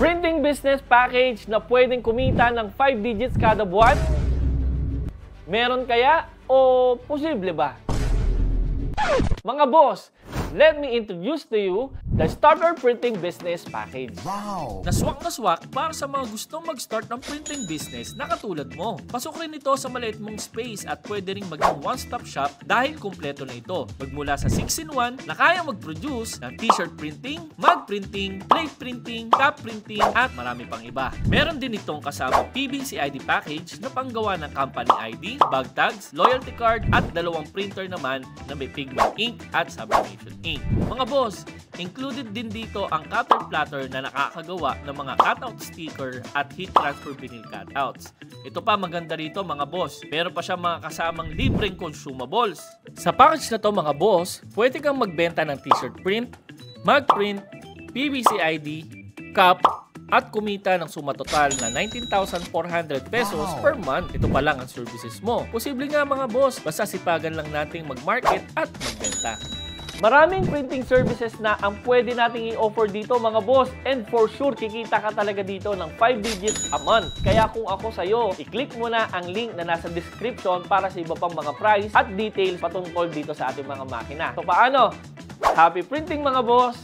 Printing business package na pwedeng kumita ng 5 digits kada buwan? Meron kaya o posible ba? Mga boss, let me introduce to you the Starter Printing Business Package. Naswak na swak para sa mga gustong mag-start ng printing business na katulad mo. Pasok rin ito sa maliit mong space at pwede ring maging one-stop shop dahil kumpleto na ito. Magmula sa 6-in-1 na kaya mag-produce ng t-shirt printing, mug printing, plate printing, cup printing, at marami pang iba. Meron din itong kasama PBC ID package na panggawa ng company ID, bag tags, loyalty card, at dalawang printer naman na may pigment ink at sublimation ink. Mga boss, Included din dito ang cutter platter na nakakagawa ng mga cutout sticker at heat transfer vinyl cutouts. Ito pa maganda rito mga boss, meron pa siya mga kasamang libreng consumables. Sa package na to mga boss, pwede kang magbenta ng t-shirt print, mug print, PVC ID, cup, at kumita ng suma total na 19,400 pesos per month. Ito pa lang ang services mo. Posible nga mga boss, basta sipagan lang nating mag-market at magbenta. Maraming printing services na ang pwede nating i-offer dito mga boss and for sure kikita ka talaga dito ng 5 digits a month. Kaya kung ako sa'yo, i-click mo na ang link na nasa description para sa iba pang mga price at details patungkol dito sa ating mga makina. So paano? Happy printing mga boss!